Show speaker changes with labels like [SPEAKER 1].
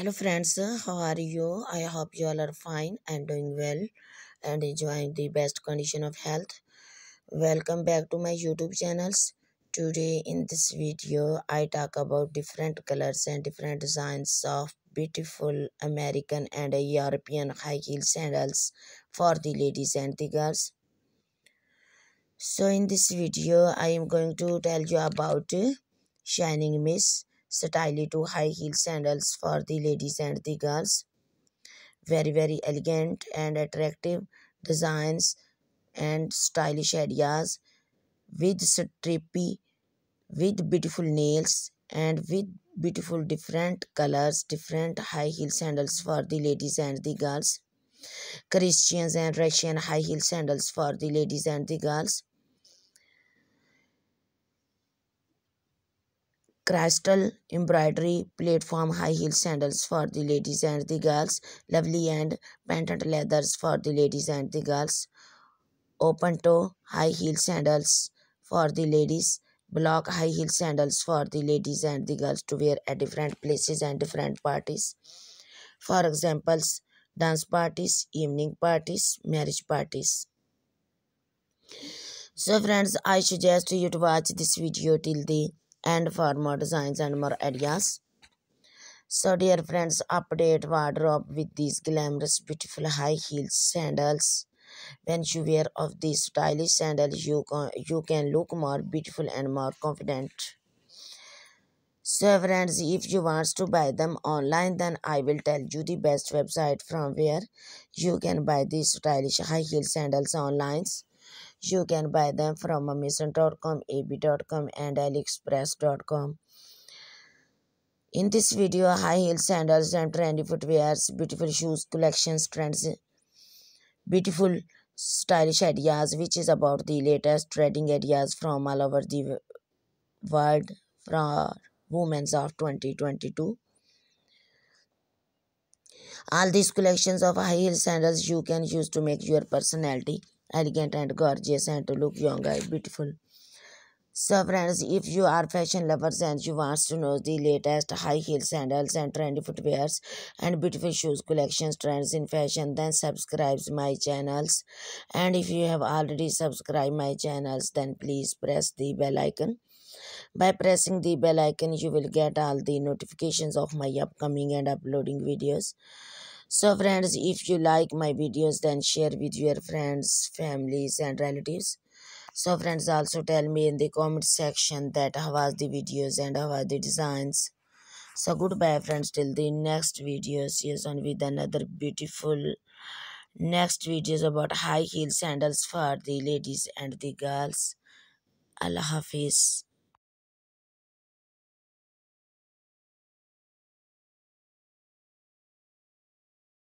[SPEAKER 1] Hello friends, how are you? I hope you all are fine and doing well and enjoying the best condition of health. Welcome back to my YouTube channels. Today in this video, I talk about different colors and different designs of beautiful American and European high heel sandals for the ladies and the girls. So in this video, I am going to tell you about Shining Miss stylish to high heel sandals for the ladies and the girls. Very very elegant and attractive designs and stylish ideas with strippy with beautiful nails and with beautiful different colors different high heel sandals for the ladies and the girls. Christians and russian high heel sandals for the ladies and the girls crystal embroidery platform high heel sandals for the ladies and the girls lovely and patent leathers for the ladies and the girls open toe high heel sandals for the ladies block high heel sandals for the ladies and the girls to wear at different places and different parties. For examples dance parties evening parties marriage parties. So friends i suggest you to watch this video till the and for more designs and more ideas. So dear friends, update wardrobe with these glamorous beautiful high heels sandals. When you wear of these stylish sandals, you can, you can look more beautiful and more confident. So friends, if you want to buy them online, then I will tell you the best website from where you can buy these stylish high heel sandals online. You can buy them from Amazon.com, eBay.com and AliExpress.com. In this video, high heel sandals and trendy footwears, beautiful shoes, collections, trends, beautiful stylish ideas, which is about the latest trending ideas from all over the world for women's of 2022. All these collections of high heel sandals you can use to make your personality elegant and gorgeous and to look young and beautiful. So friends, if you are fashion lovers and you want to know the latest high heel sandals and trendy footwears and beautiful shoes collections trends in fashion, then subscribe my channels. And if you have already subscribed my channels, then please press the bell icon. By pressing the bell icon, you will get all the notifications of my upcoming and uploading videos so friends if you like my videos then share with your friends families and relatives. So friends also tell me in the comment section that how was the videos and how are the designs. So goodbye friends. Till the next video see you soon with another beautiful next videos about high heel sandals for the ladies and the girls. Allah hafiz